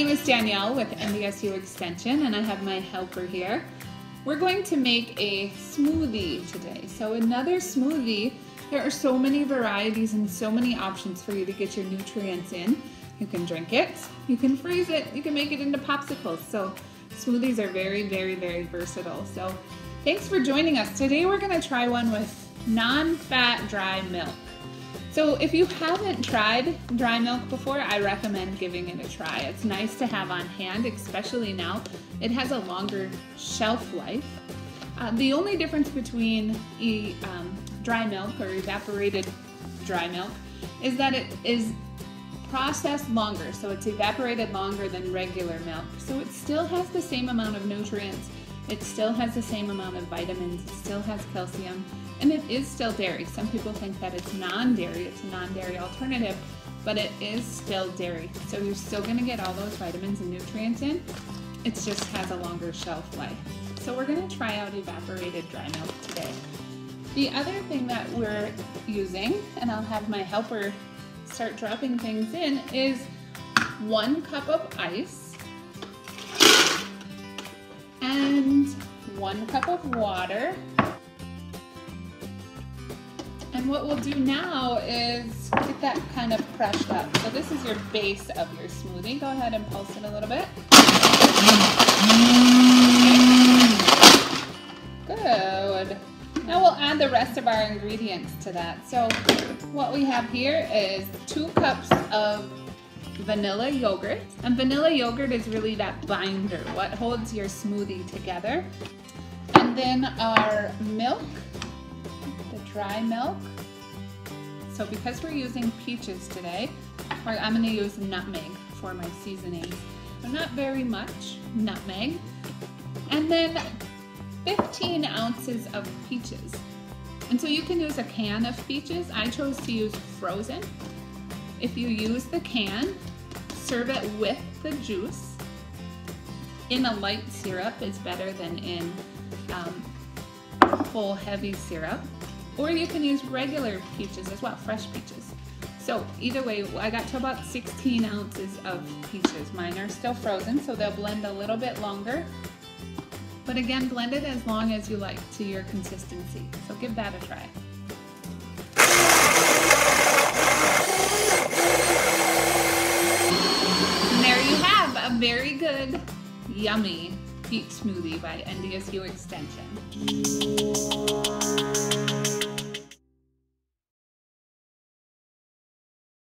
name is Danielle with NDSU Extension and I have my helper here. We're going to make a smoothie today. So another smoothie, there are so many varieties and so many options for you to get your nutrients in. You can drink it, you can freeze it, you can make it into popsicles. So smoothies are very, very, very versatile. So thanks for joining us. Today we're gonna try one with non-fat dry milk. So if you haven't tried dry milk before, I recommend giving it a try. It's nice to have on hand, especially now. It has a longer shelf life. Uh, the only difference between e, um, dry milk or evaporated dry milk is that it is processed longer, so it's evaporated longer than regular milk. So it still has the same amount of nutrients, it still has the same amount of vitamins, it still has calcium, and it is still dairy. Some people think that it's non-dairy, it's a non-dairy alternative, but it is still dairy. So you're still gonna get all those vitamins and nutrients in. It just has a longer shelf life. So we're gonna try out evaporated dry milk today. The other thing that we're using, and I'll have my helper start dropping things in, is one cup of ice one cup of water and what we'll do now is get that kind of crushed up. So this is your base of your smoothie. Go ahead and pulse it a little bit. Good. Now we'll add the rest of our ingredients to that. So what we have here is two cups of vanilla yogurt. And vanilla yogurt is really that binder, what holds your smoothie together. And then our milk the dry milk. So because we're using peaches today, I'm gonna use nutmeg for my seasoning. But not very much nutmeg. And then 15 ounces of peaches. And so you can use a can of peaches. I chose to use frozen. If you use the can, serve it with the juice. In a light syrup is better than in um, full heavy syrup. Or you can use regular peaches as well, fresh peaches. So either way, I got to about 16 ounces of peaches. Mine are still frozen, so they'll blend a little bit longer. But again, blend it as long as you like to your consistency. So give that a try. And there you have a very good, yummy peach smoothie by NDSU Extension.